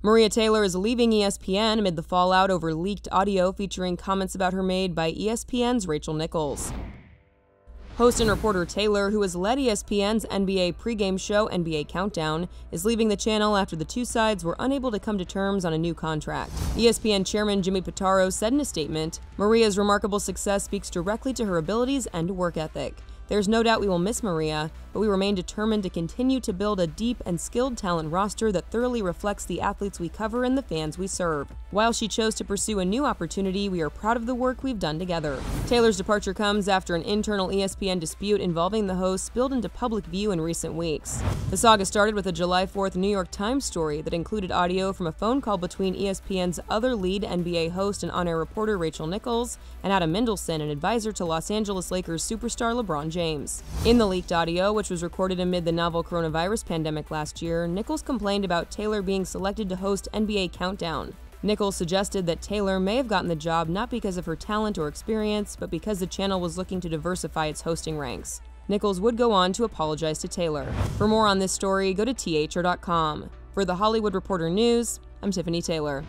Maria Taylor is leaving ESPN amid the fallout over leaked audio featuring comments about her made by ESPN's Rachel Nichols. Host and reporter Taylor, who has led ESPN's NBA pregame show NBA Countdown, is leaving the channel after the two sides were unable to come to terms on a new contract. ESPN chairman Jimmy Pitaro said in a statement, Maria's remarkable success speaks directly to her abilities and work ethic. There's no doubt we will miss Maria, but we remain determined to continue to build a deep and skilled talent roster that thoroughly reflects the athletes we cover and the fans we serve. While she chose to pursue a new opportunity, we are proud of the work we've done together. Taylor's departure comes after an internal ESPN dispute involving the host spilled into public view in recent weeks. The saga started with a July 4th New York Times story that included audio from a phone call between ESPN's other lead NBA host and on-air reporter Rachel Nichols and Adam Mendelsohn, an advisor to Los Angeles Lakers superstar LeBron James. James. In the leaked audio, which was recorded amid the novel coronavirus pandemic last year, Nichols complained about Taylor being selected to host NBA Countdown. Nichols suggested that Taylor may have gotten the job not because of her talent or experience, but because the channel was looking to diversify its hosting ranks. Nichols would go on to apologize to Taylor. For more on this story, go to thr.com. For the Hollywood Reporter News, I'm Tiffany Taylor.